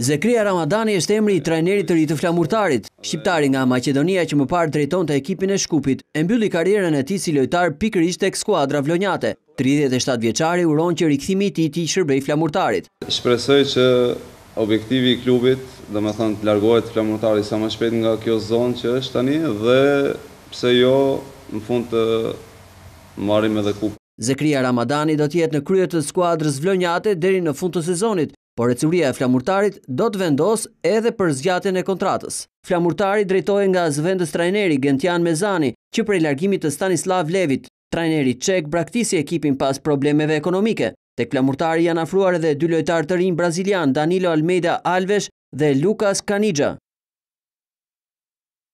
Zekirija Ramadani është emri i trajnerit të ri të Flamurtarit. Shqiptari nga Maqedonia që më parë drejtonte ekipin e Shkupit, e mbylli karrierën e tij si lojtar pikërisht tek skuadra vlonjate. Tridhjetë e shtatë vjeçari uron që rikthimi i tij t'i shërbejë Flamurtarit. Shpresoj që objektivi i klubit, domethënë të largohet Flamurtari sa më shpejt nga kjo zonë që është tani dhe pse jo në fund të marrim edhe kupën. Zekirija Ramadani do të jetë në krye të skuadrës vlonjate deri në fund të sezonit, por ecuria e Flamurtarit do të vendosë edhe për zgjatjen e kontratës. Flamurtari drejtohej nga zëvendëstrajneri Gentian Mezani, që prej largimit të Stanislav Levit, trajneri çek braktisi ekipin pas problemeve ekonomike. Tek Flamurtari janë afruar edhe dy lojtarë të rinj brazilianë, Danilo Almeida Alves dhe Lucas Caniggia.